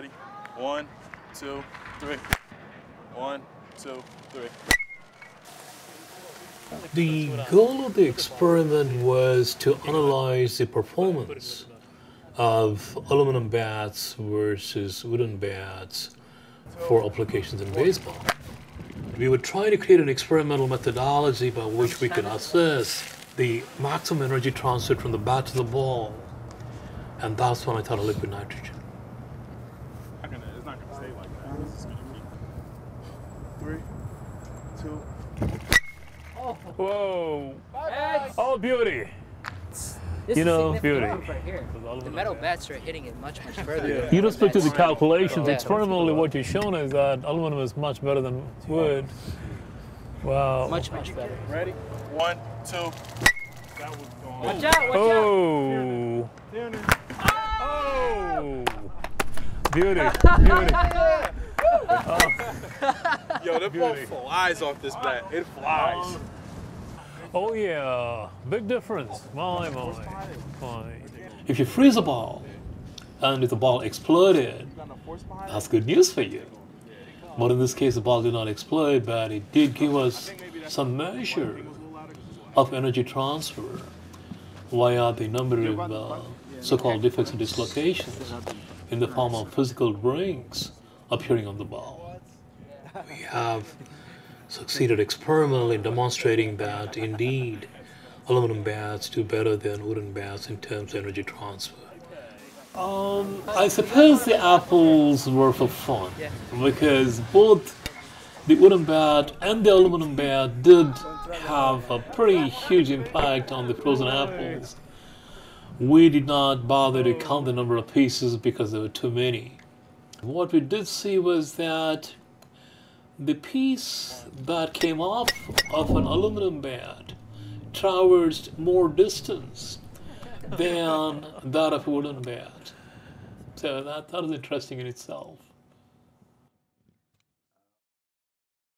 Ready? One, two, three. One, two, three. The goal of the experiment was to analyze the performance of aluminum bats versus wooden bats for applications in baseball. We were trying to create an experimental methodology by which we could assess the maximum energy transfer from the bat to the ball. And that's when I thought of liquid nitrogen. Three, two. Whoa! Yes. Oh, beauty! This You know, beauty. Right here. The metal bats are hitting it much, much further. Yeah. than You just looked at the calculations. Yeah. Experimentally, what you've shown is that aluminum is much better than wood. Wow. Much, much better. Ready? One, two. That was gone. Watch out! Watch out! Oh! Down there. Oh! Beauty! Beauty! Oh. Yo, that ball flies off this bat. It flies. Oh yeah! Big difference. My, my, my. If you freeze a ball and if the ball exploded, that's good news for you. But in this case, the ball did not explode, but it did give us some measure of energy transfer via the number of uh, so-called defects and dislocations in the form of physical rings appearing on the ball. We have succeeded experimentally in demonstrating that indeed aluminum bats do better than wooden bats in terms of energy transfer. Um, I suppose the apples were for fun because both the wooden bat and the aluminum bat did have a pretty huge impact on the frozen apples. We did not bother to count the number of pieces because there were too many. What we did see was that the piece that came off of an aluminum bat traversed more distance than that of a wooden bat. So that, that is interesting in itself.